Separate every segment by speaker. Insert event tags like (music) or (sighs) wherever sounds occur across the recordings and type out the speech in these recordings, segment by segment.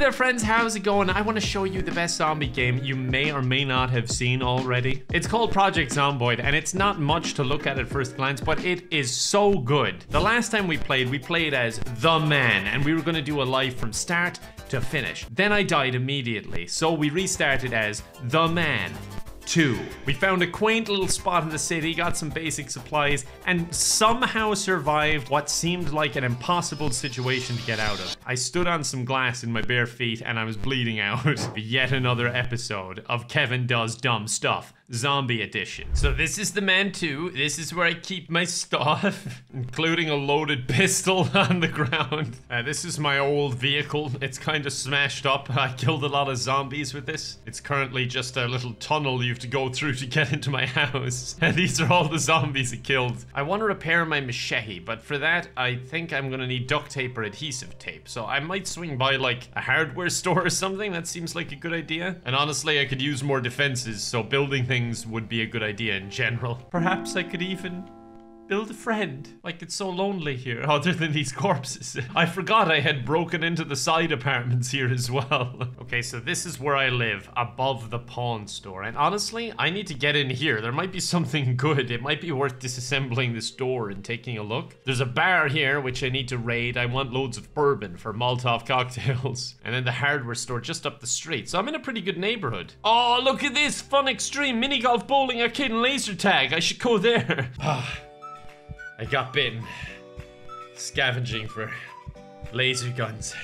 Speaker 1: there friends, how's it going? I want to show you the best zombie game you may or may not have seen already. It's called Project Zomboid and it's not much to look at at first glance, but it is so good. The last time we played, we played as The Man and we were going to do a live from start to finish. Then I died immediately, so we restarted as The Man. 2. We found a quaint little spot in the city, got some basic supplies, and somehow survived what seemed like an impossible situation to get out of. I stood on some glass in my bare feet and I was bleeding (laughs) out. Yet another episode of Kevin Does Dumb Stuff. Zombie Edition. So this is the man too. This is where I keep my stuff, (laughs) including a loaded pistol (laughs) on the ground. Uh, this is my old vehicle. It's kind of smashed up. (laughs) I killed a lot of zombies with this. It's currently just a little tunnel you have to go through to get into my house. And these are all the zombies it killed. I want to repair my machete, but for that, I think I'm gonna need duct tape or adhesive tape. So I might swing by like a hardware store or something. That seems like a good idea. And honestly, I could use more defenses, so building things things would be a good idea in general. Perhaps I could even build a friend. Like, it's so lonely here, (laughs) other than these corpses. I forgot I had broken into the side apartments here as well. (laughs) okay, so this is where I live, above the pawn store. And honestly, I need to get in here. There might be (laughs) something good. It might be worth disassembling this door and taking a look. There's a bar here, which I need to raid. I want loads of bourbon for Molotov cocktails. And then the hardware store just up the street. So I'm in a pretty good neighborhood. Oh, look at this. Fun extreme mini golf bowling arcade and laser tag. I should go there. (sighs) Ah. I got bitten. Scavenging for laser guns.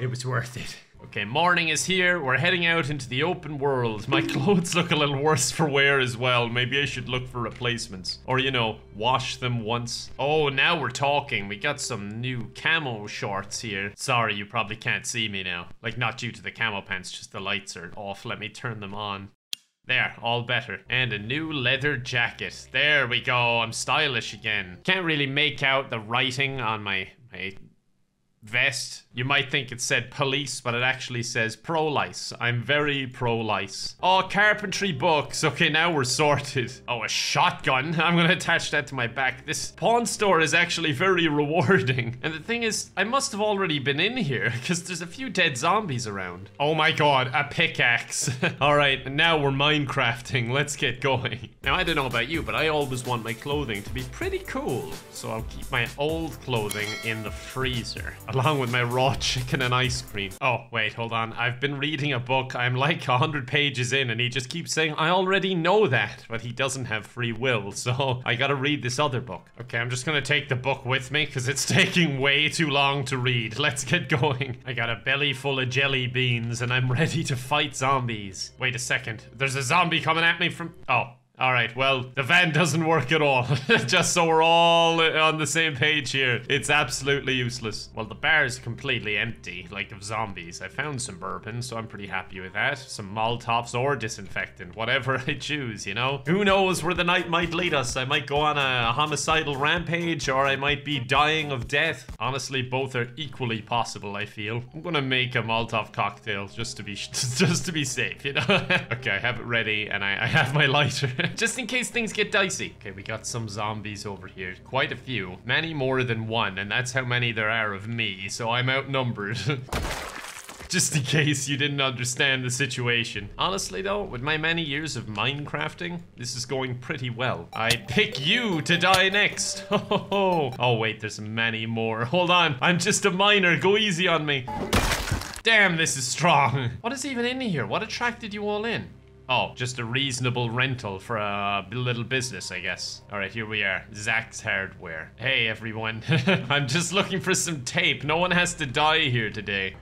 Speaker 1: It was worth it. Okay, morning is here. We're heading out into the open world. My (laughs) clothes look a little worse for wear as well. Maybe I should look for replacements. Or, you know, wash them once. Oh, now we're talking. We got some new camo shorts here. Sorry, you probably can't see me now. Like, not due to the camo pants, just the lights are off. Let me turn them on. There, all better. And a new leather jacket. There we go, I'm stylish again. Can't really make out the writing on my, my vest. You might think it said police, but it actually says pro-lice. I'm very pro-lice. Oh, carpentry books. Okay, now we're sorted. (laughs) Oh, a shotgun. (laughs) I'm gonna attach that to my back. This pawn store is actually very (laughs) rewarding. And the thing is, I must have already been in here because there's a few dead zombies around. Oh my god, a pickaxe. All right, now we're Minecrafting. Let's get going. Now, I don't know about you, but I always want my clothing to be pretty cool. So I'll keep my old clothing in the freezer along with my raw (laughs) chicken and ice cream. Oh, wait, hold on. I've been reading a book. I'm like 100 pages in and he just keeps saying, I already know that, but he doesn't have free will, (laughs) so I gotta read this other book. Okay, I'm just gonna take the book with me because it's (laughs) taking way too long to read. Let's get going. I got a belly full of jelly beans and I'm ready to fight zombies. Wait a second. There's a zombie coming at me from... Oh, all right, well, the van (laughs) doesn't work at all. (laughs) Just so we're all on the same page here. It's absolutely useless. Well, the bar is completely empty, like of zombies. I found some bourbon, so I'm pretty happy with that. Some Molotovs or disinfectant, whatever (laughs) I choose, you know? Who knows where the night might lead us? I might go on a homicidal rampage, or I might be dying of death. Honestly, both are equally possible, I feel. I'm gonna make a Molotov cocktail just to be just to be safe, you know? okay, I have it ready, and I, I have my lighter. (laughs) Just in case things get dicey. Okay, we got some zombies over here. Quite a few. Many more than one, and that's how many there are of me, so I'm outnumbered. (laughs) Just in case you didn't understand the situation. Honestly though, with my many years of Minecrafting, this is going pretty well. I pick you to die next. (laughs) oh wait, there's many more. Hold on, I'm just a miner. Go easy on me. Damn, this is strong. What is even in here? What attracted you all in? Oh, just a reasonable rental for a little business, I guess. All right, here we are. Zach's Hardware. Hey, everyone. (laughs) I'm just looking for some tape. No one has to die here today.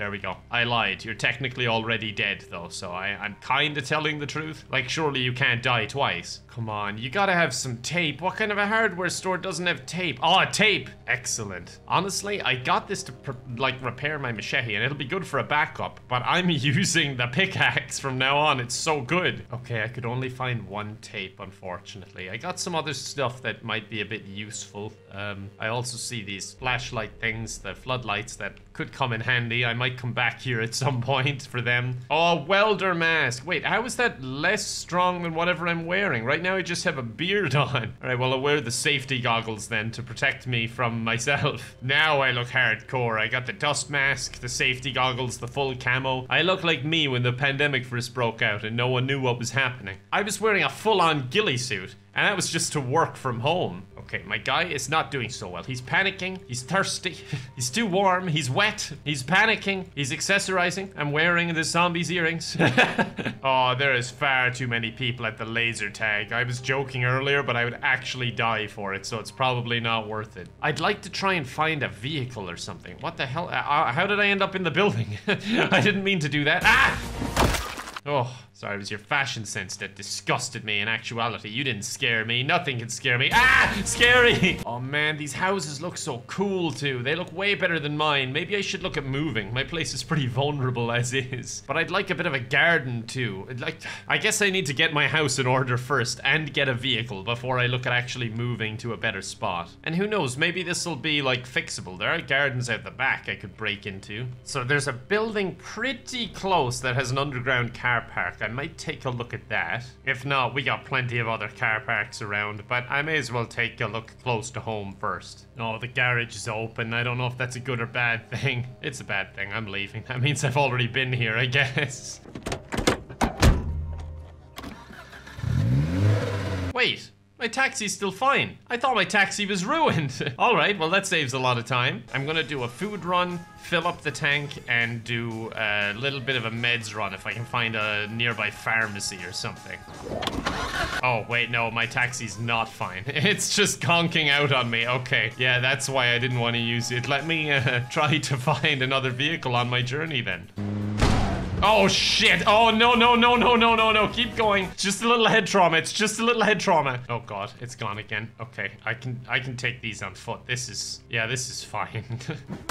Speaker 1: There we go. I lied. You're technically already dead, though, so I, I'm kind of telling the truth. Like, surely you can't die twice. Come on, you gotta have some tape. What kind of a hardware store doesn't have tape? Oh, tape! Excellent. Honestly, I got this to, like, repair my machete, and it'll be good for a backup, but I'm (laughs) using the pickaxe from now on. It's so good. Okay, I could only find one tape, unfortunately. I got some other stuff that might be a bit useful. Um, I also see these flashlight things, the floodlights that Could come in handy. I might come back here at some point for them. Oh, welder mask. Wait, how is that less strong than whatever I'm wearing? Right now I just have a beard (laughs) on. All right, well, I'll wear the safety goggles then to protect me from (laughs) myself. Now I look hardcore. I got the dust mask, the safety goggles, the full camo. I look like me when the pandemic first broke out and no one knew what was happening. I was wearing a full-on ghillie suit. And that was just to work from home. Okay, my guy is not doing so well. He's panicking. He's thirsty. (laughs) he's too warm. He's wet. He's panicking. He's accessorizing. I'm wearing the zombie's earrings. (laughs) oh, there is far too many people at the laser tag. I was joking earlier, but I would actually die for it, so it's probably not worth it. I'd like to try and find a vehicle or something. What the hell? Uh, uh how did I end up in the building? (laughs) I didn't mean to do that. Ah! Oh, Sorry, it was your fashion sense that disgusted me. In actuality, you didn't scare me. Nothing can scare me. Ah! Scary! (laughs) Oh man, these houses look so cool too. They look way better than mine. Maybe I should look at moving. My place is pretty vulnerable (laughs) as is. But I'd like a bit of a garden too. I'd like, I guess I need to get my house in order first and get a vehicle before I look at actually moving to a better spot. And who knows, maybe this will be like fixable. There are gardens out the back I could break into. So there's a building pretty close that has an underground car park. Might take a look at that. If not, we got plenty of other car parks around, but I may as well take a look close to home first. Oh, the garage is open. I don't know if that's a good or bad thing. (laughs) It's a bad thing. I'm leaving. That means I've already been here, I guess. (laughs) Wait, my taxi's still fine. I thought my taxi was ruined. (laughs) All right, well, that saves a lot of time. I'm gonna do a food run, fill up the tank, and do a little bit of a meds run if I can find a nearby pharmacy or something. Oh, wait, no, my taxi's not fine. (laughs) It's just conking out on me. Okay, yeah, that's why I didn't want to use it. Let me uh, (laughs) try to find another vehicle on my journey then. Oh shit. Oh no, no, no, no, no, no, no. Keep going. Just a little head trauma. It's just a little head trauma. Oh god, it's gone again. Okay, I can I can take these on foot. This is yeah, this is fine. (laughs)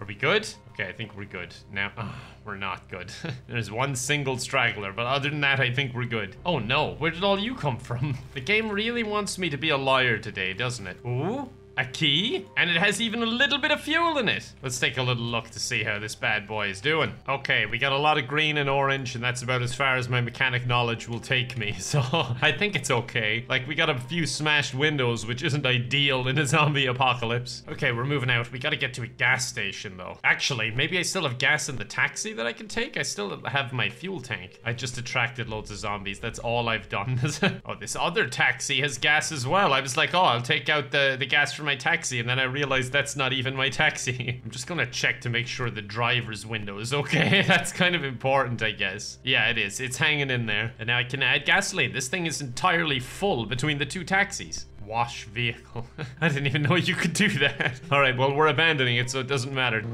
Speaker 1: Are we good? Okay, I think we're good. Now, oh, we're not good. (laughs) There's one single straggler, but other than that, I think we're good. Oh no, where did all you come from? (laughs) The game really wants me to be a liar today, doesn't it? Ooh, a key, and it has even a little bit of fuel in it. Let's take a little look to see how this bad boy is doing. Okay, we got a lot of green and orange, and that's about as far as my mechanic knowledge will take me, (laughs) so I think it's okay. Like, we got a few smashed windows, which isn't ideal in a zombie apocalypse. Okay, we're moving out. We gotta get to a gas station, though. Actually, maybe I still have gas in the taxi that I can take? I still have my fuel tank. I just attracted loads of zombies. That's all I've done. (laughs) oh, this other taxi has gas as well. I was like, oh, I'll take out the, the gas from my taxi, and then I realized that's not even my taxi. (laughs) I'm just gonna check to make sure the driver's window is okay. (laughs) that's kind of important, I guess. Yeah, it is. It's hanging in there. And now I can add gasoline. This thing is entirely full between the two taxis wash vehicle. (laughs) I didn't even know you could do that. All right, well, we're abandoning it, so it doesn't matter.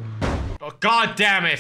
Speaker 1: Oh, God damn it.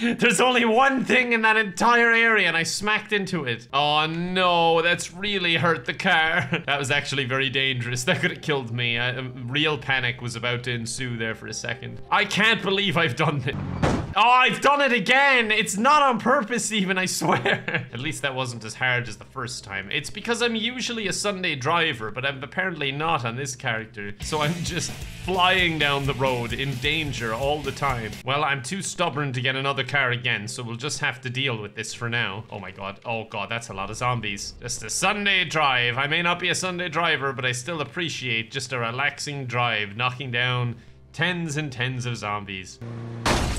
Speaker 1: (laughs) There's only one thing in that entire area and I smacked into it. Oh no, that's really hurt the car. (laughs) that was actually very dangerous. (laughs) That could have killed me. I, um, real panic was about to ensue there for a second. I can't believe I've done it. Oh, I've done it again! It's not on purpose even, I swear. At least that wasn't as hard as the first time. It's because I'm usually a Sunday driver, but I'm apparently not on this character. So I'm just flying down the road in danger all the time. Well, I'm too stubborn to get another car again, so we'll just have to deal with this for now. Oh my god. Oh god, that's a lot of zombies. Just a Sunday drive. I may not be a Sunday driver, but I still appreciate just a relaxing drive, knocking down tens and tens of zombies.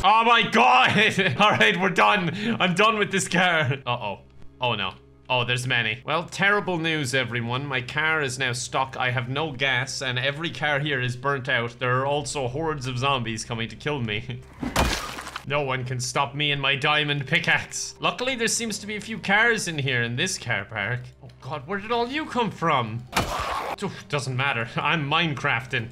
Speaker 1: Oh my god! (laughs) All right, we're done. I'm done with this car. Uh-oh. Oh no. Oh, there's many. Well, terrible news, everyone. My car is now stuck. I have no gas, and every car here is burnt out. There are also hordes of zombies coming to kill me. (laughs) no one can stop me and my diamond pickaxe. Luckily, there seems to be a few cars in here in this car park. Oh god, where did all you come from? (sighs) Doesn't matter. I'm Minecrafting.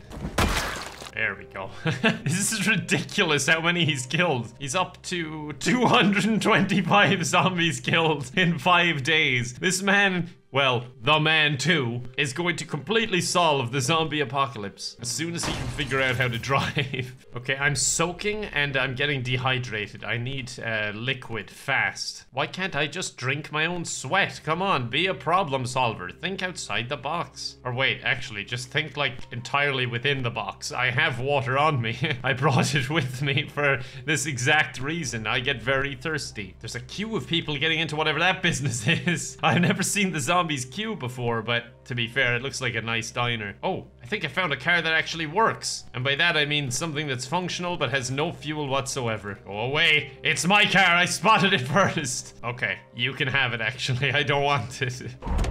Speaker 1: There we go. (laughs) this is ridiculous how many he's killed. He's up to 225 (laughs) zombies killed in five days. This man well, the man too, is going to completely solve the zombie apocalypse as soon as he can figure out how to (laughs) drive. okay, I'm soaking and I'm getting dehydrated. I need uh, liquid fast. Why can't I just drink my own sweat? Come on, be a problem solver. Think outside the box. Or wait, actually, just think like entirely within the box. I have water on me. (laughs) I brought it with me for this exact reason. I get very thirsty. There's a queue of people getting into whatever that (laughs) business is. I've never seen the zombies queue before, but to be fair, it looks like a nice diner. Oh, I think I found a car that actually works. And by that I mean something that's functional but has no fuel whatsoever. Go away. It's my car. I spotted it (laughs) first. Okay, you can have it actually. I don't want it. (laughs)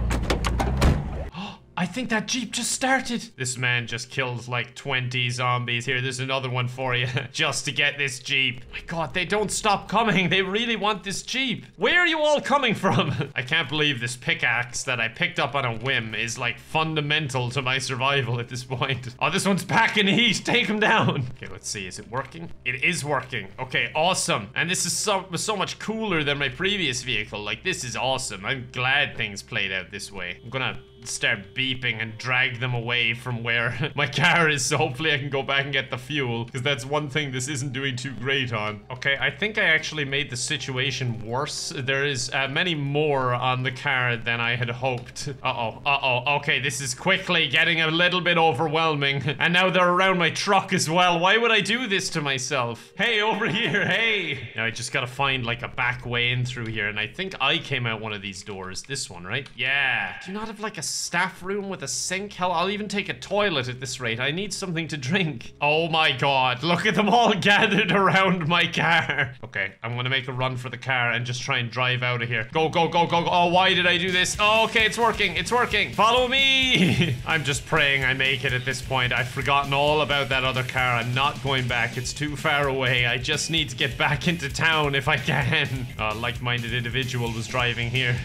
Speaker 1: I think that Jeep just started. This man just killed like 20 zombies. Here, there's another one for you. (laughs) just to get this Jeep. My god, they don't stop coming. They really want this Jeep. Where are you all coming from? (laughs) I can't believe this pickaxe that I picked up on a whim is like fundamental to my survival at this point. (laughs) Oh, this one's packing heat. Take him down. Okay, let's see. Is it working? It is working. Okay, awesome. And this is so, so much cooler than my previous vehicle. Like, this is awesome. I'm glad things played out this way. I'm gonna start beeping and drag them away from where (laughs) my car is so hopefully I can go back and get the fuel because that's one thing this isn't doing too great on. Okay, I think I actually made the situation worse. There is uh, many more on the car than I had hoped. Uh-oh, uh-oh. Okay, this is quickly getting a little bit overwhelming (laughs) and now they're around my truck as well. Why would I do this to myself? Hey, over here, hey! Now I just gotta find like a back way in through here and I think I came out one of these doors. This one, right? Yeah. Do you not have like a staff room with a sink? Hell, I'll even take a toilet at this rate. I need something to drink. Oh my god, look at them all (laughs) gathered around my car. Okay, I'm gonna make a run for the car and just try and drive out of here. Go, go, go, go, go. Oh, why did I do this? Oh, okay, it's working. It's working. Follow me. (laughs) I'm just praying I make it at this point. I've forgotten all about that other car. I'm not going back. It's too far away. I just need to get back into town if I can. (laughs) A like-minded individual was driving here.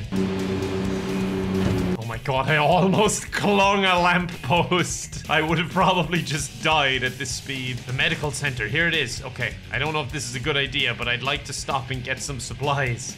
Speaker 1: Oh my god, I almost (laughs) clung a lamppost. I would have probably just died at this speed. The medical center, here it is. Okay, I don't know if this is a good idea, but I'd like to stop and get some supplies.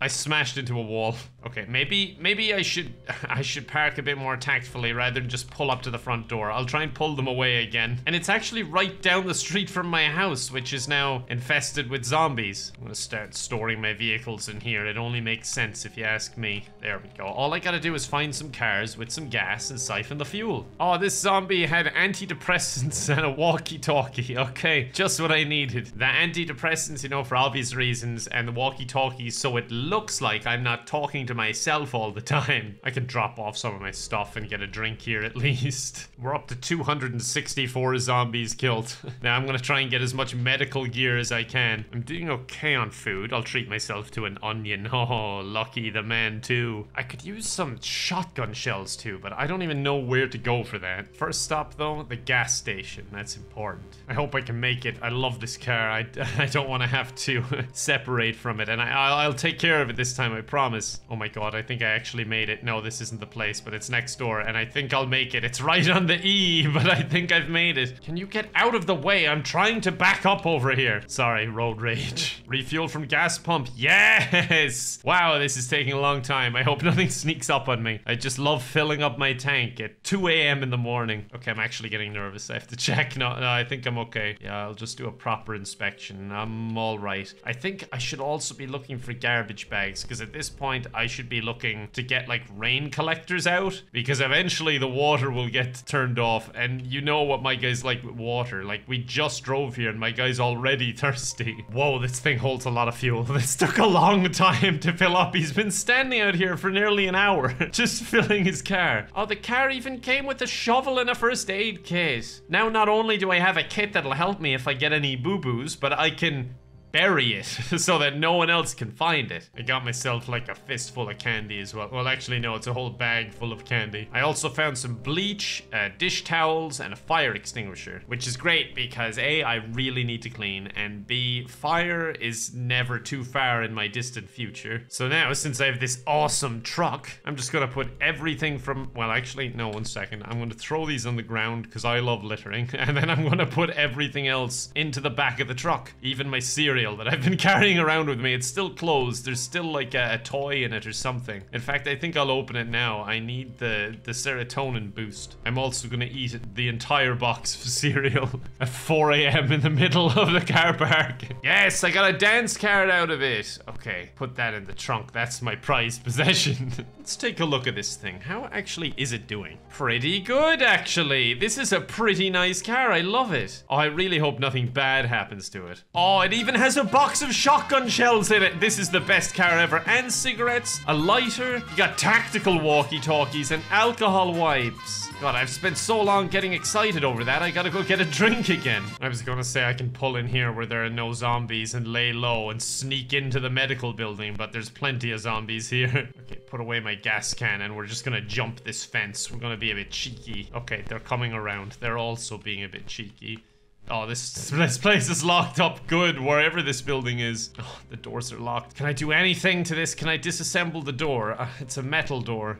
Speaker 1: I smashed into a wall. Okay, maybe maybe I should (laughs) I should park a bit more tactfully rather than just pull up to the front door. I'll try and pull them away again. And it's actually right down the street from my house, which is now infested with zombies. I'm gonna start storing my vehicles in here. It only makes sense if you ask me. There we go. All I gotta do is find some cars with some gas and siphon the fuel. Oh, this zombie had antidepressants (laughs) and a walkie-talkie. Okay, just what I needed. The antidepressants, you know, for obvious reasons, and the walkie-talkie so it looks like I'm not talking to myself all the time. I can drop off some of my stuff and get a drink here at least. (laughs) We're up to 264 zombies killed. (laughs) now I'm gonna try and get as much medical gear as I can. I'm doing okay on food. I'll treat myself to an onion. (laughs) Oh, lucky the man too. I could use some shotgun shells too, but I don't even know where to go for that. First stop though, the gas station. That's important. I hope I can make it. I love this car. I, I don't want to have to separate from it and I, I'll, I'll take care of it this time, I promise. Oh my god, I think I actually made it. No, this isn't the place, but it's next door, and I think I'll make it. It's right on the E, (laughs) but I think I've made it. Can you get out of the way? I'm trying to back up over here. Sorry, road rage. (laughs) Refuel from gas pump. Yes! Wow, this is taking a long time. I hope (laughs) nothing sneaks up on me. I just love filling up my tank at 2 a.m. in the morning. Okay, I'm actually getting nervous. I have to check. No, no, I think I'm okay. Yeah, I'll just do a proper inspection. I'm all right. I think I should also be looking for garbage bags, because at this point, I should be looking to get like rain collectors out because eventually the water will get turned off. And you know what my guy's like with water. Like we just drove here and my guy's already (laughs) thirsty. Whoa this thing holds a lot of fuel. (laughs) This took a long time to fill up. He's been standing out here for nearly an hour (laughs) just filling his car. Oh the car even came with a shovel and a first aid case. now not only do I have a kit that'll help me if I get any boo-boos but I can bury it (laughs) so that no one else can find it. I got myself like a fistful of candy as well. Well, actually, no, it's a whole bag full of candy. I also found some bleach, uh, dish towels, and a fire extinguisher, which is great because A, I really need to clean, and B, fire is never too far in my distant future. So now, since I have this awesome truck, I'm just gonna put everything from, well, actually, no, one second. I'm gonna throw these on the ground because I love littering, (laughs) and then I'm gonna put everything else into the back of the truck, even my cereal that I've been (laughs) carrying around with me. It's still closed. There's still like a, a toy in it or something. In fact, I think I'll open it now. I need the, the serotonin boost. I'm also gonna eat the entire box of (laughs) cereal at 4 a.m. in the middle of the car park. (laughs) Yes, I got a dance card out of it. Okay, put that in the trunk. That's my prized possession. Let's take a look at this thing. How actually is it doing? Pretty good, actually. This is a pretty nice car. I love it. Oh, I really hope nothing bad happens to it. Oh, it even has a box of shotgun shells in it. This is the best car ever. And cigarettes, a lighter. You got tactical walkie-talkies and alcohol wipes. God, I've spent so long getting excited over that, I gotta go get a drink again. I was gonna say I can pull in here where there are no zombies and lay low and sneak into the medical building, but there's plenty of zombies here. (laughs) okay, put away my gas can and we're just gonna jump this fence. We're gonna be a bit cheeky. Okay, they're coming around. They're also being a bit cheeky. Oh, this, this place is locked up good, wherever this building is. Oh, the doors are locked. Can I do anything to this? Can I disassemble the door? Uh, it's a metal door.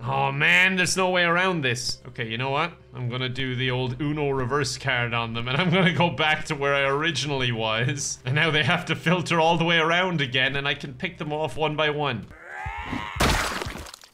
Speaker 1: Oh man, there's no way around this. Okay, you know what? I'm gonna do the old Uno reverse card on them and I'm gonna go back to where I originally was. And now they have to filter all the way around again and I can pick them off one by one.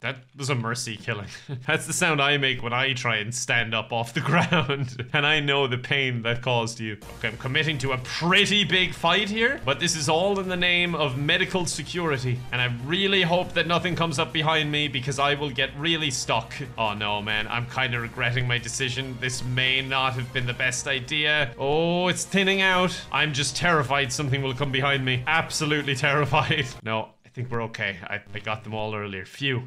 Speaker 1: That was a mercy killing. (laughs) That's the sound I make when I try and stand up off the (laughs) ground. and I know the pain that caused you. Okay, I'm committing to a pretty big fight here, but this is all in the name of medical security. And I really hope that nothing comes up behind me because I will get really stuck. Oh no, man, I'm kind of regretting my decision. This may not have been the best idea. Oh, it's thinning out. I'm just terrified something will come behind me. Absolutely terrified. (laughs) No, think we're okay. I, I got them all earlier. Phew.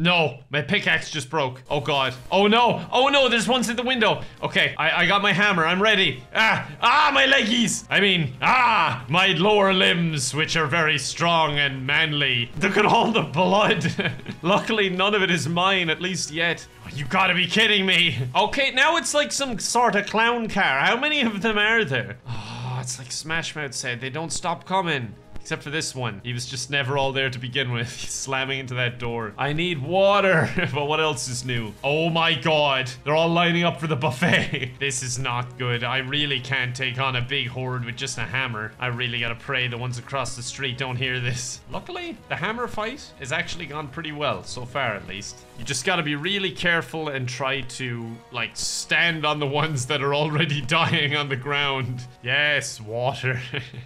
Speaker 1: No, my pickaxe just broke. Oh god. Oh no. Oh no, there's ones at the window. Okay, I, I got my hammer. I'm ready. Ah, ah, my leggies. I mean, ah, my lower limbs, which are very strong and manly. Look at all the blood. (laughs) Luckily, none of it is mine, at least yet. You gotta be kidding me. Okay, now it's like some sort of clown car. How many of them are there? Oh, it's like Smash Mouth said, they don't stop coming. Except for this one. He was just never all there to begin with. (laughs) He's slamming into that door. I need water. (laughs) but what else is new? Oh my god. They're all lining up for the buffet. (laughs) this is not good. I really can't take on a big horde with just a hammer. I really gotta pray the ones across the street don't hear this. Luckily, the hammer fight has actually gone pretty well, so far at least. You just gotta be really careful and try to, like, stand on the ones that are already dying on the ground. Yes, water.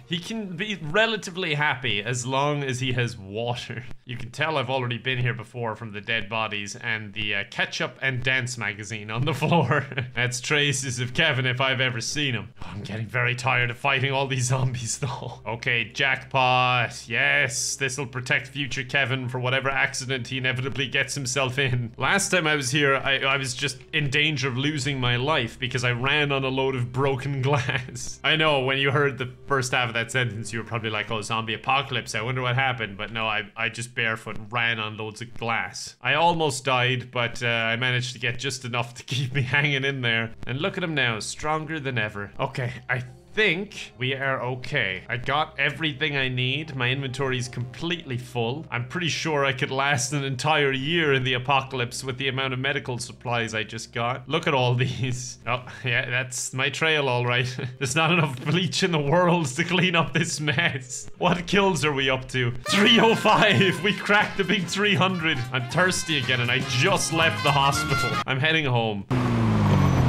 Speaker 1: he can be relatively happy as long as he has water. You can tell I've already been here before from the dead bodies and the uh, ketchup and dance magazine on the (laughs) floor. That's traces of Kevin if I've ever seen him. I'm getting very tired of fighting all these (laughs) zombies though. Okay, jackpot. Yes, this will protect future Kevin for whatever accident he inevitably gets himself in. Last time I was here, I, I was just in danger of losing my life because I ran on a load of broken (laughs) glass. I know when you heard the first half of that sentence, you were probably like, oh, zombie zombie apocalypse. I wonder what happened. But no, I, I just barefoot ran on loads of glass. I almost died, but uh, I managed to get just enough to (laughs) keep me hanging in there. And look at him now, stronger than ever. Okay, I think we are okay. I got everything I need. My inventory is completely full. I'm pretty sure I could last an entire year in the apocalypse with the amount of medical supplies I just got. Look at all (laughs) these. Oh, yeah, that's my trail, all right. (laughs) There's not enough bleach in the world to clean up this mess. What kills are we up to? 305. We cracked the big 300. I'm thirsty again and I just left the hospital. I'm heading home.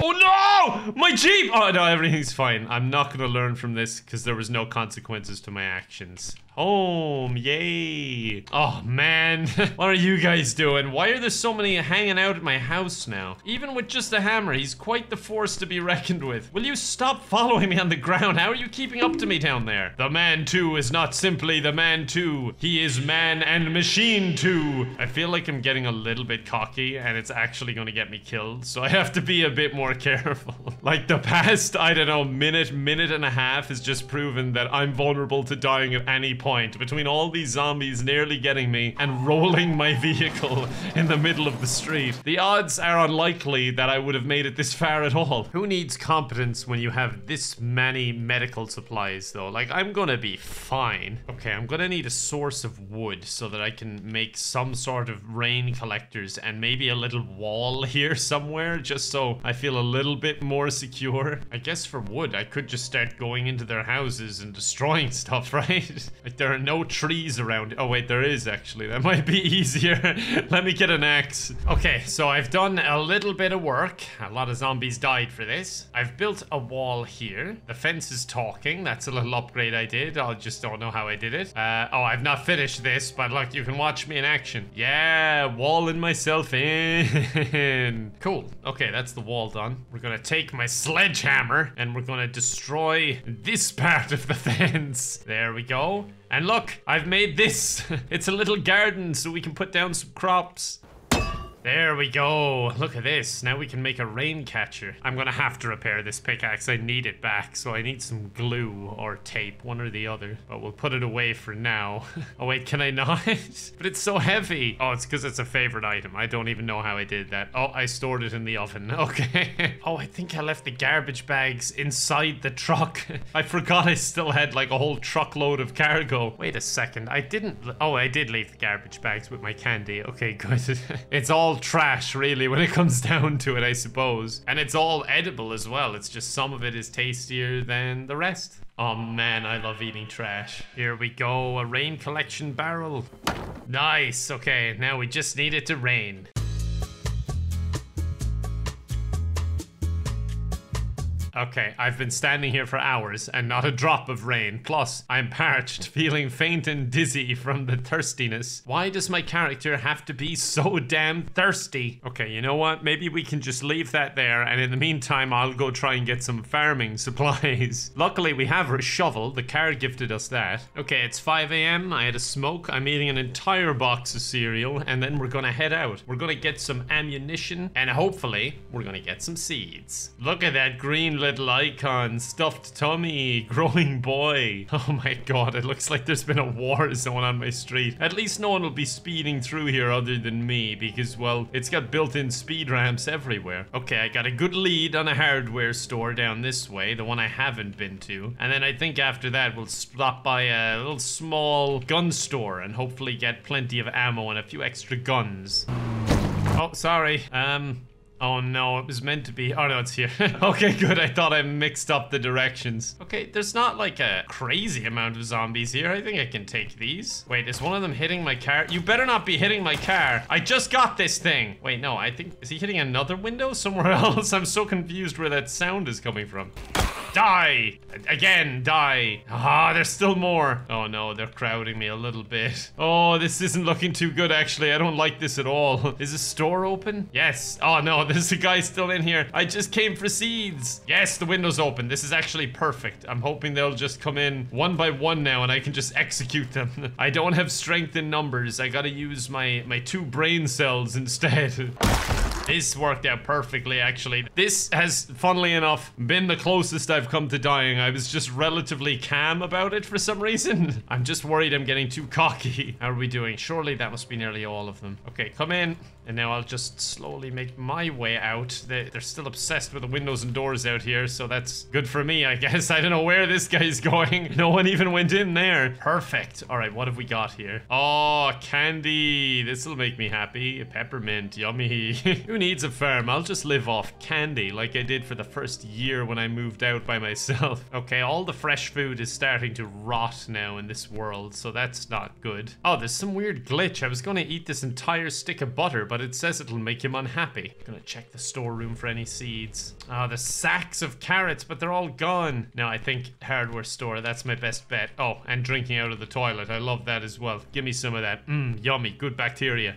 Speaker 1: Oh no! My Jeep! Oh no, everything's fine. I'm not gonna learn from this because there was no consequences to my actions. Home, yay. Oh man, (laughs) what are you guys doing? Why are there so many hanging out at my house now? Even with just a hammer, he's quite the force to be reckoned with. Will you stop following me on the ground? How are you keeping up to me down there? The man too is not simply the man too. He is man and machine too. I feel like I'm getting a little bit cocky and it's actually gonna get me killed. So I have to be a bit more (laughs) careful. like the past, I don't know, minute, minute and a half has just proven that I'm vulnerable to dying at any point point between all these zombies nearly getting me and rolling my vehicle in the middle of the street. The odds are unlikely that I would have made it this far at all. Who needs competence when you have this many medical supplies though? Like I'm gonna be fine. Okay, I'm gonna need a source of wood so that I can make some sort of rain collectors and maybe a little wall (laughs) here somewhere just so I feel a little bit more secure. I guess for wood, I could just start going into their houses and destroying (laughs) stuff, right? There are no trees around. Oh wait, there is actually. That (laughs) might be easier. (laughs) Let me get an axe. Okay, so I've done a little bit of work. A lot of zombies died for this. I've built a wall here. The fence is talking. That's a little upgrade I did. I just don't know how I did it. Uh, oh, I've not finished this, but look, you can watch me in action. Yeah, walling myself in. (laughs) cool. Okay, that's the wall done. We're gonna take my sledgehammer and we're gonna destroy this part of the fence. There we go. And look, I've made this. (laughs) it's a little garden so we can put down some crops. There we go. Look at this. Now we can make a rain catcher. I'm gonna have to repair this pickaxe. I need it back, so I need some glue or tape, one or the other. But we'll put it away for now. (laughs) oh wait, can I not? (laughs) but it's so heavy. Oh, it's because it's a favorite item. I don't even know how I did that. Oh, I stored it in the oven. (laughs) Okay. oh, I think I left the garbage bags inside the truck. I forgot I still had like a whole truckload of cargo. Wait a second. I didn't. Oh, I did leave the garbage bags with my candy. Okay, good. it's all trash, really, (laughs) when it comes down to it, I suppose. And it's all edible as well. It's just some of it is tastier than the rest. Oh man, I love eating trash. Here we go, a rain collection barrel. Nice, okay, now we just need it to rain. Okay, I've been standing here for hours and not a drop of rain. Plus, I'm parched, feeling faint and dizzy from the thirstiness. Why does my character have to be so damn thirsty? Okay, you know what? Maybe we can just leave that there and in the meantime, I'll go try and get some farming (laughs) supplies. Luckily, we have a shovel. The car gifted us that. Okay, it's 5 a.m. I had a smoke. I'm eating an entire box of cereal and then we're gonna head out. We're gonna get some ammunition and hopefully we're gonna get some seeds. Look at that green little icon, stuffed tummy, growing boy. (laughs) Oh my god, it looks like there's been a war (laughs) zone on my street. At least no one will be speeding through here other than me because, well, it's got built-in speed ramps everywhere. Okay, I got a good lead on a hardware store down this way, the one I haven't been to. And then I think after that, we'll stop by a little small gun store and hopefully get plenty of ammo and a few extra guns. Oh, sorry. Um, Oh no, it was meant to be. Oh no, it's here. (laughs) okay, good. I thought I mixed up the directions. Okay, there's not like a crazy amount of zombies here. I think I can take these. Wait, is one of them hitting my car? You better not be hitting my car. I just got this thing. Wait, no, I think, is he hitting another window somewhere (laughs) else? I'm so confused where that sound is coming from. Die! Again, die. Ah, there's still more. Oh no, they're crowding me a little bit. Oh, this isn't looking too good actually. I don't like this at all. (laughs) Is the store open? Yes. Oh no, (laughs) there's a guy still in here. I just came for seeds. Yes, the window's open. This is actually perfect. I'm hoping they'll just come in one by one now and I can just execute them. (laughs) I don't have strength in numbers. I gotta use my, my two brain cells instead. This worked out perfectly, actually. This has, funnily enough, been the closest I've come to dying. I was just relatively calm about it for some reason. (laughs) I'm just worried I'm getting too cocky. How are we doing? Surely that must be nearly all of them. Okay, come in. And now I'll just slowly make my way out. They, are still obsessed with the windows and doors out here, so that's good for me, I (laughs) guess. I don't know where this guy's (laughs) going. No one even went in there. Perfect. All right, what have we got here? Oh, candy. This will make me happy. Peppermint, yummy. (laughs) Who needs a farm? I'll just live off candy like I did for the first year when I moved out by myself. Okay, all the fresh food is starting to rot now in this world, so that's not good. Oh, there's some weird glitch. I was going to eat this entire stick of butter, but it says it'll make him unhappy. Gonna check the storeroom for any seeds. Oh, the sacks of carrots, but they're all gone. No, I think hardware store, that's my best bet. Oh, and drinking out of the toilet. I love that as well. Give me some of that. Mmm, yummy, good bacteria.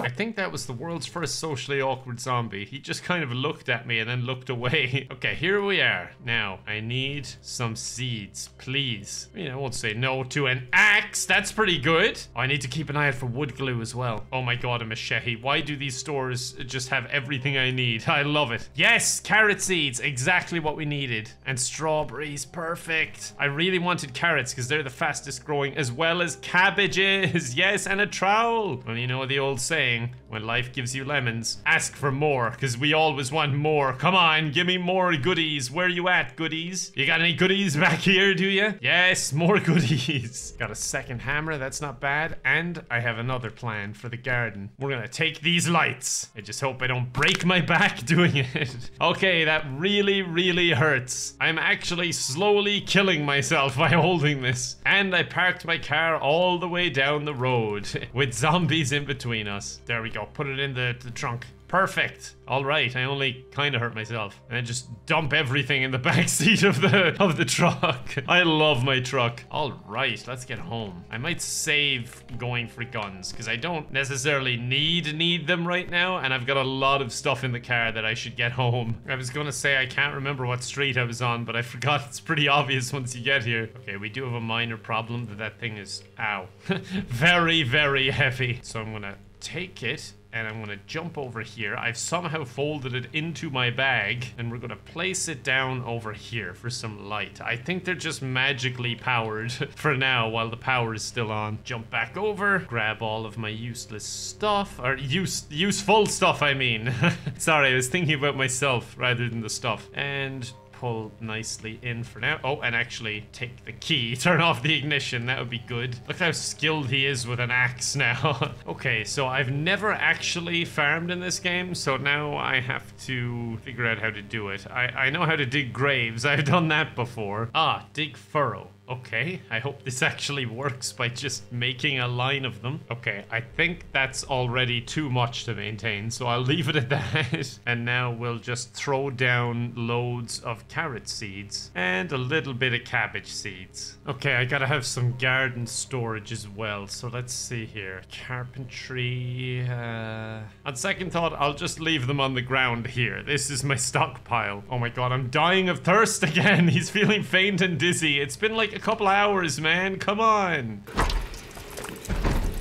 Speaker 1: I think that was the world's first socially awkward zombie. He just kind of looked at me and then looked away. (laughs) okay, here we are. Now, I need some seeds, please. I mean, I won't say no to an axe. That's pretty good. Oh, I need to keep an eye out for wood glue as well. Oh my god, a machete. Why do these stores just have everything I need? (laughs) I love it. Yes, carrot seeds. Exactly what we needed. And strawberries. Perfect. I really wanted carrots because they're the fastest growing as well as cabbages. (laughs) Yes, and a trowel. Well, you know the old saying, when life gives you lemons, ask for more because we always want more. Come on, give me more goodies. Where you at, goodies? You got any goodies (laughs) back here, do you? Yes, more (laughs) goodies. got a second hammer. That's not bad. And I have another plan for the garden. We're gonna take these lights. I just hope I don't break my back (laughs) doing it. okay, that really, really hurts. I'm actually slowly killing myself by holding this. And I parked my car all the way down the road with zombies in between us. There we go. Put it in the, the trunk. Perfect. All right, I only kind of hurt myself. And I just dump everything in the (laughs) back seat of the of the truck. (laughs) I love my truck. All right, let's get home. I might save going for guns because I don't necessarily need need them right now, and I've got a lot of stuff in the car that I should get (laughs) home. I was gonna say I can't remember what street I was on, but I forgot. It's pretty obvious once you get here. Okay, we do have a minor problem that that thing is ow, very very heavy. So I'm gonna take it and I'm gonna jump over here. I've somehow folded it into my bag and we're gonna place it down over here for some light. I think they're just magically powered (laughs) for now while the power is still on. Jump back over, grab all of my useless stuff, or use useful stuff I mean. (laughs) Sorry, I was thinking about myself rather than the stuff. And pull nicely in for now. Oh, and actually take the key, (laughs) turn off the ignition. That would be good. Look how skilled he is with an axe now. (laughs) okay, so I've never actually farmed in this game, so now I have to figure out how to do it. I, I know how to dig graves. (laughs) I've done that before. Ah, dig furrow. Okay, I hope this (laughs) actually works by just making a line of them. Okay, I think that's already too much to maintain, so I'll leave it at (laughs) that. and now we'll just throw down loads of carrot seeds and a little bit of cabbage seeds. Okay, I gotta have some garden storage as well, so let's see here. Carpentry... Uh... On second thought, I'll just leave them on the ground here. This is my stockpile. Oh my god, I'm dying of thirst (laughs) again. He's feeling faint and dizzy. It's been like a couple hours, man. Come on.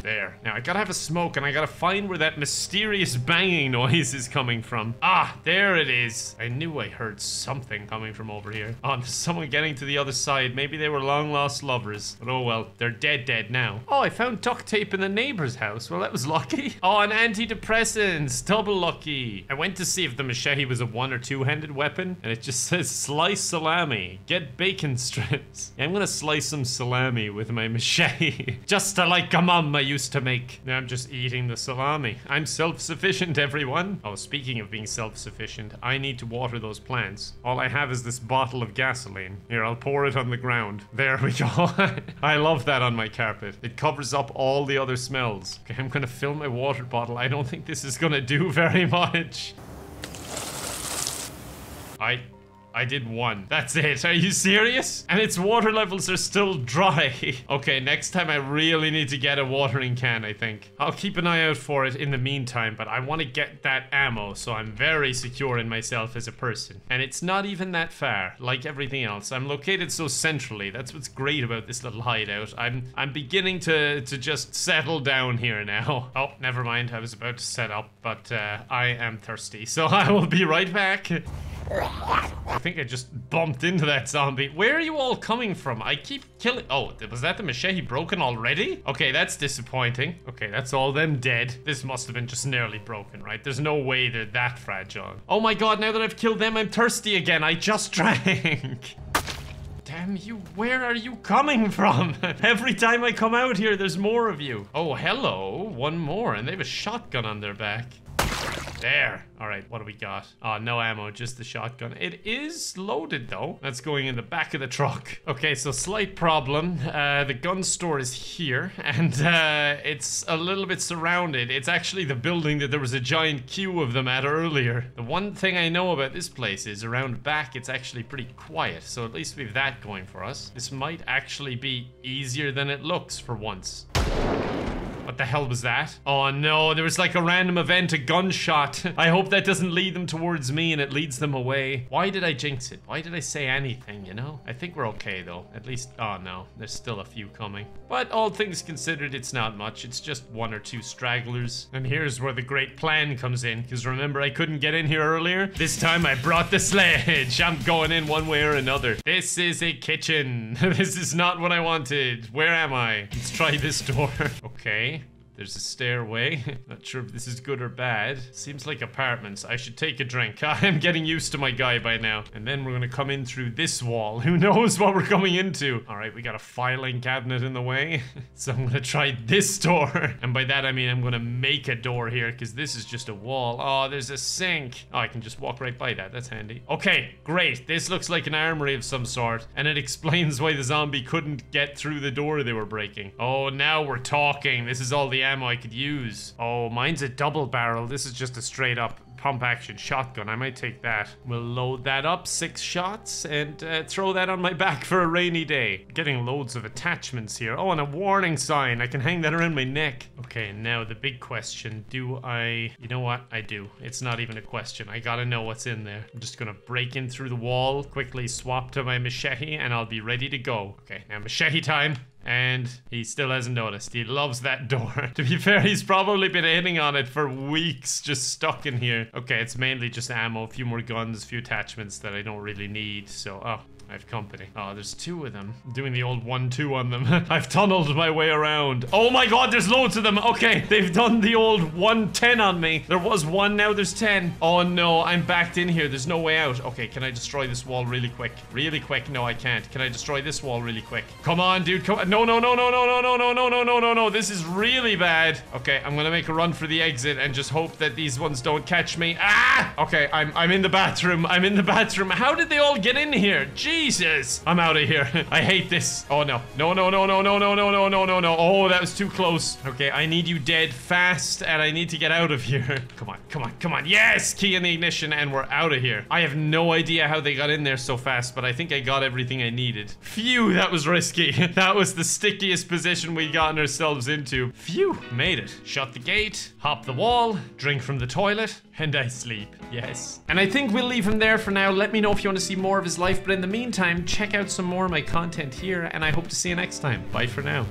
Speaker 1: There. Now, I gotta have a smoke, and I gotta find where that mysterious banging (laughs) noise is coming from. Ah, there it is. I knew I heard something coming from over here. Oh, there's someone getting to the other side. Maybe they were long-lost lovers. But oh well, they're dead dead now. Oh, I found duct tape in the neighbor's house. Well, that was lucky. (laughs) Oh, and antidepressants. Double lucky. I went to see if the machete was a one or two-handed weapon, and it just (laughs) says slice salami. Get bacon strips. I'm gonna slice some salami with my machete. just to like a mama used to make. Now I'm just eating the salami. I'm self-sufficient, everyone. Oh, speaking of being self-sufficient, I need to water those plants. All I have is this bottle of gasoline. Here, I'll pour it on the ground. There we go. (laughs) I love that on my carpet. It covers up all the other smells. Okay, I'm gonna fill my water bottle. I don't think this is gonna do very (laughs) much. I I did one. That's it. Are you serious? And its water levels are still dry. (laughs) okay, next time I really need to get a watering can, I think. I'll keep an eye out for it in the meantime, but I want to get that ammo, so I'm very secure in myself as a person. And it's not even that far, like everything else. I'm located so centrally. That's what's great about this little hideout. I'm I'm beginning to, to just settle down here now. (laughs) Oh, never mind. I was about to set up, but uh, I am thirsty, (laughs) so I will be right back. I think I just bumped into that zombie. Where are you all coming from? I keep killing- Oh, was that the machete broken already? Okay, that's disappointing. Okay, that's all them dead. This must have been just nearly broken, right? There's no way they're that fragile. Oh my god, now that I've killed them, I'm thirsty again. I just (laughs) drank. Damn you, where are you coming from? (laughs) Every time I come out here, there's more of you. Oh, hello, one more, and they have a shotgun on their back. There. All right, what do we got? Oh, no ammo, just the shotgun. It is loaded, though. That's going in the back of the truck. Okay, so slight problem. Uh, the gun store is here, (laughs) and uh, it's a little bit surrounded. It's actually the building that there was a giant queue of them at earlier. The one thing I know about this place is around back, it's actually pretty quiet, so at least we have that going for us. This might actually be easier than it looks for once. What the hell was that? Oh no, there was like a random event, a gunshot. (laughs) I hope that doesn't lead them towards me and it leads them away. Why did I jinx it? Why did I say anything, you know? I think we're okay though. At least, oh no, there's still a few coming. But all things considered, it's not much. It's just one or two stragglers. And here's where the great plan comes in. Because remember, I couldn't get in here earlier? This time I brought the sledge. (laughs) I'm going in one way or another. This is a kitchen. (laughs) this is not what I wanted. Where am I? Let's try this door. okay. There's a stairway. (laughs) Not sure if this is good or bad. Seems like apartments. I should take a drink. (laughs) I'm getting used to my guy by now. And then we're gonna come in through this wall. (laughs) Who knows what we're coming into? All right, we got a filing cabinet in the way. so I'm gonna try this door. And by that, I mean I'm gonna make a door here because this is just a wall. Oh, there's a sink. Oh, I can just walk right by that. That's handy. Okay, great. This looks like an armory of some sort. And it explains why the zombie couldn't get through the door they were breaking. Oh, now we're talking. This is all the ammo I could use. Oh, mine's a double barrel. This is just a straight up pump action shotgun. I might take that. We'll load that up, six shots, and uh, throw that on my back for a rainy day. Getting loads of attachments here. Oh, and a warning sign. I can hang that around my neck. Okay, now the big question. Do I... You know what? I do. It's not even a question. I gotta know what's in there. I'm just gonna break in through the wall, quickly swap to my machete, and I'll be ready to go. Okay, now machete time and he still hasn't noticed. He loves that door. (laughs) to be fair, he's probably been hitting on it for weeks, just stuck in here. Okay, it's mainly just ammo, a few more guns, a few attachments that I don't really need. So, oh, I have company. Oh, there's two of them. Doing the old one-two on them. I've tunneled my way around. Oh my god, there's loads of them. Okay, they've done the old 110 on me. There was one, now there's 10. Oh no, I'm backed in here. There's no way out. Okay, can I destroy this wall really quick? Really quick? No, I can't. Can I destroy this wall really quick? Come on, dude. Come on. No, no, no, no, no, no, no, no, no, no, no, no, no. This is really bad. Okay, I'm gonna make a run for the exit and just hope that these ones don't catch me. Ah! Okay, I'm, I'm in the bathroom. I'm in the bathroom. How did they all get in here? Jesus. I'm out of here. (laughs) I hate this. Oh, no. No, no, no, no, no, no, no, no, no, no, no. Oh, that was too close. Okay, I need you dead fast, and I need to get out of here. (laughs) Come on, come on, come on. Yes! Key in the ignition, and we're out of here. I have no idea how they got in there so fast, but I think I got everything I needed. Phew, that was risky. (laughs) that was the stickiest position we gotten ourselves into. Phew, made it. Shut the gate, hop the wall, drink from the toilet, and I sleep. Yes. And I think we'll leave him there for now. Let me know if you want to see more of his life, but in the meantime, check out some more of my content here, and I hope to see you next time. Bye for now.